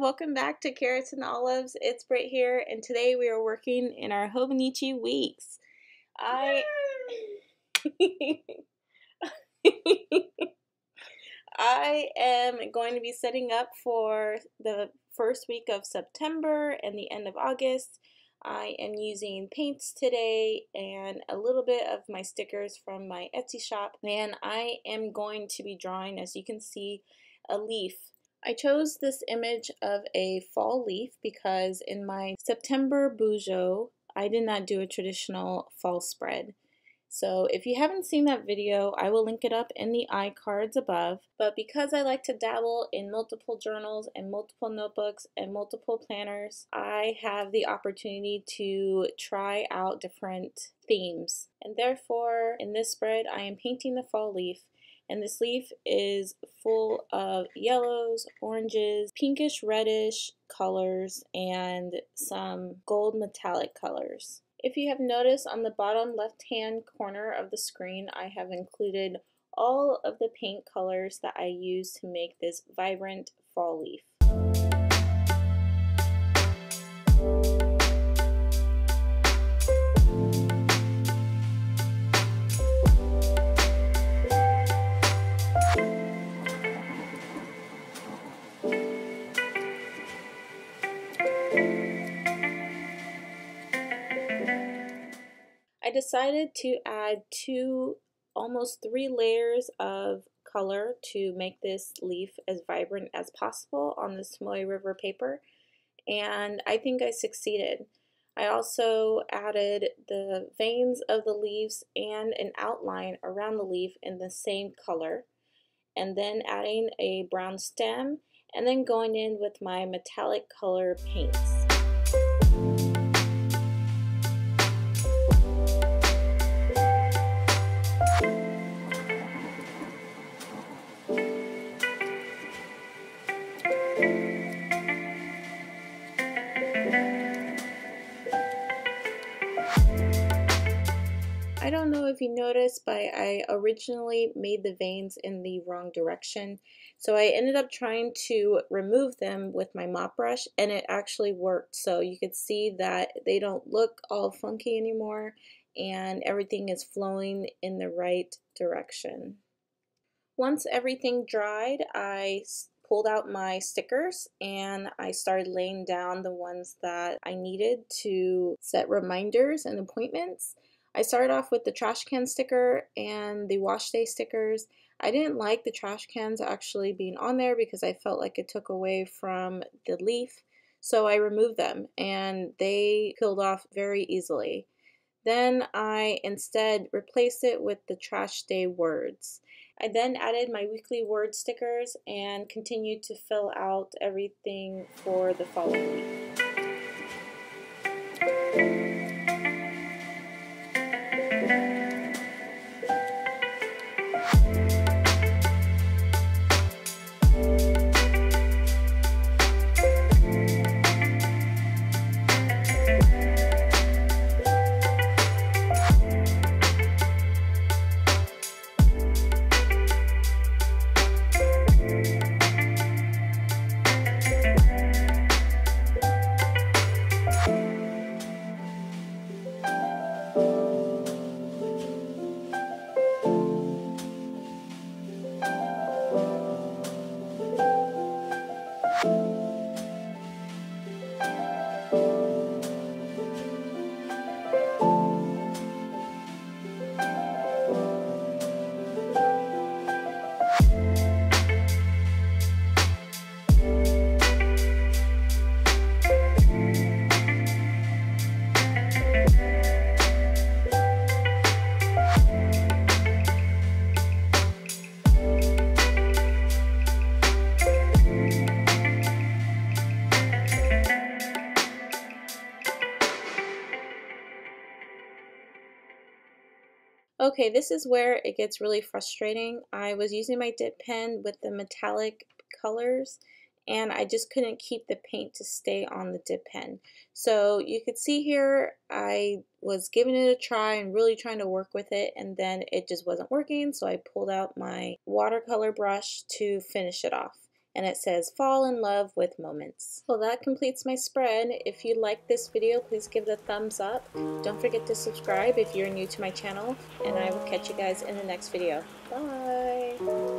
welcome back to Carrots and Olives. It's Britt here, and today we are working in our Hobonichi weeks. I I am going to be setting up for the first week of September and the end of August. I am using paints today and a little bit of my stickers from my Etsy shop, and I am going to be drawing, as you can see, a leaf I chose this image of a fall leaf because in my September Bujo, I did not do a traditional fall spread. So if you haven't seen that video, I will link it up in the iCards above. But because I like to dabble in multiple journals and multiple notebooks and multiple planners, I have the opportunity to try out different themes. And therefore, in this spread, I am painting the fall leaf and this leaf is full of yellows, oranges, pinkish reddish colors, and some gold metallic colors. If you have noticed on the bottom left hand corner of the screen, I have included all of the paint colors that I use to make this vibrant fall leaf. Decided to add two, almost three layers of color to make this leaf as vibrant as possible on this Tomoe River paper and I think I succeeded. I also added the veins of the leaves and an outline around the leaf in the same color and then adding a brown stem and then going in with my metallic color paints. I don't know if you noticed, but I originally made the veins in the wrong direction. So I ended up trying to remove them with my mop brush and it actually worked. So you could see that they don't look all funky anymore and everything is flowing in the right direction. Once everything dried, I pulled out my stickers and I started laying down the ones that I needed to set reminders and appointments. I started off with the trash can sticker and the wash day stickers. I didn't like the trash cans actually being on there because I felt like it took away from the leaf. So I removed them and they peeled off very easily. Then I instead replaced it with the trash day words. I then added my weekly word stickers and continued to fill out everything for the following week. Okay, this is where it gets really frustrating. I was using my dip pen with the metallic colors and I just couldn't keep the paint to stay on the dip pen. So you could see here I was giving it a try and really trying to work with it and then it just wasn't working so I pulled out my watercolor brush to finish it off. And it says fall in love with moments. Well that completes my spread. If you like this video please give it a thumbs up. Don't forget to subscribe if you're new to my channel and I will catch you guys in the next video. Bye!